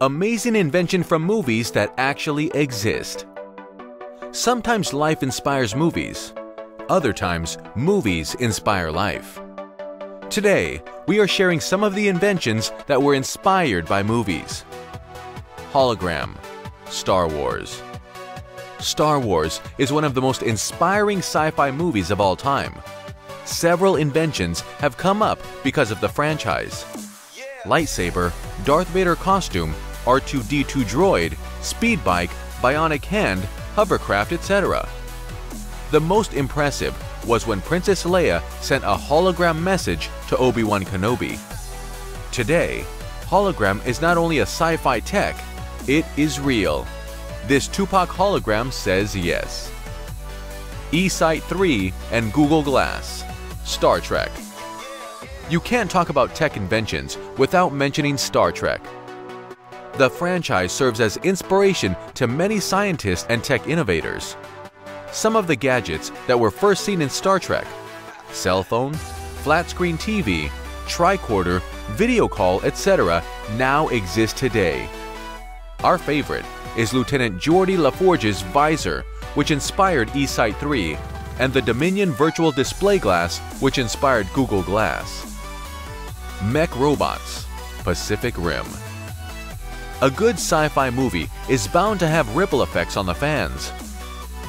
Amazing invention from movies that actually exist. Sometimes life inspires movies. Other times, movies inspire life. Today, we are sharing some of the inventions that were inspired by movies. Hologram Star Wars Star Wars is one of the most inspiring sci-fi movies of all time. Several inventions have come up because of the franchise. Lightsaber, Darth Vader costume, R2-D2 droid, speed bike, bionic hand, hovercraft, etc. The most impressive was when Princess Leia sent a hologram message to Obi-Wan Kenobi. Today, hologram is not only a sci-fi tech, it is real. This Tupac hologram says yes. eSight 3 and Google Glass. Star Trek. You can't talk about tech inventions without mentioning Star Trek. The franchise serves as inspiration to many scientists and tech innovators. Some of the gadgets that were first seen in Star Trek cell phone, flat screen TV, tricorder, video call, etc. now exist today. Our favorite is Lieutenant Geordi LaForge's visor, which inspired eSight 3, and the Dominion Virtual Display Glass, which inspired Google Glass. Mech Robots Pacific Rim a good sci-fi movie is bound to have ripple effects on the fans.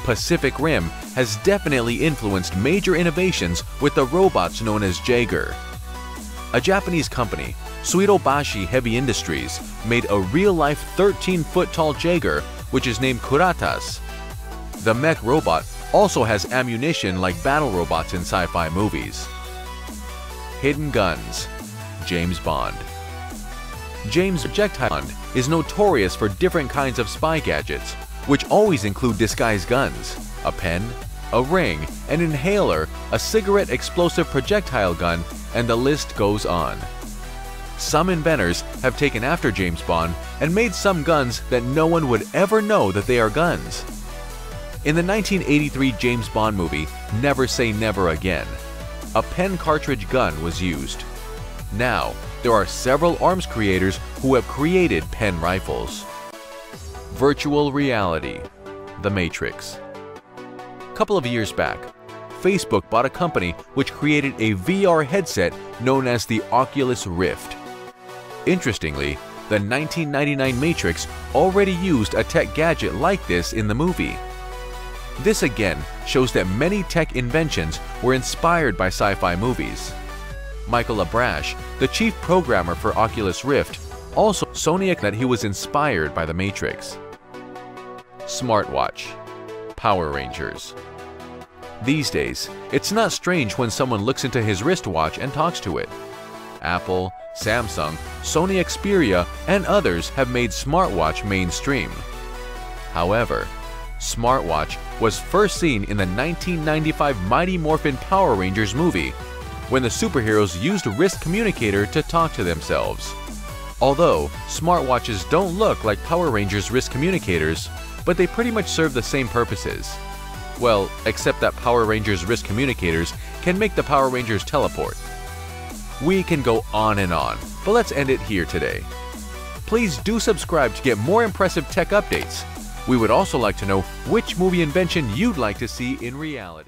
Pacific Rim has definitely influenced major innovations with the robots known as Jaeger. A Japanese company, Suidobashi Heavy Industries, made a real-life 13-foot-tall Jaeger, which is named Kuratas. The mech robot also has ammunition like battle robots in sci-fi movies. Hidden Guns James Bond James Projectile is notorious for different kinds of spy gadgets, which always include disguised guns, a pen, a ring, an inhaler, a cigarette explosive projectile gun, and the list goes on. Some inventors have taken after James Bond and made some guns that no one would ever know that they are guns. In the 1983 James Bond movie Never Say Never Again, a pen cartridge gun was used. Now, there are several arms creators who have created pen rifles. Virtual Reality The Matrix A couple of years back, Facebook bought a company which created a VR headset known as the Oculus Rift. Interestingly, the 1999 Matrix already used a tech gadget like this in the movie. This again shows that many tech inventions were inspired by sci-fi movies. Michael Abrash, the chief programmer for Oculus Rift, also Sony that he was inspired by The Matrix. Smartwatch Power Rangers These days, it's not strange when someone looks into his wristwatch and talks to it. Apple, Samsung, Sony Xperia, and others have made smartwatch mainstream. However, smartwatch was first seen in the 1995 Mighty Morphin Power Rangers movie when the superheroes used a wrist communicator to talk to themselves. Although, smartwatches don't look like Power Rangers wrist communicators, but they pretty much serve the same purposes. Well, except that Power Rangers wrist communicators can make the Power Rangers teleport. We can go on and on, but let's end it here today. Please do subscribe to get more impressive tech updates. We would also like to know which movie invention you'd like to see in reality.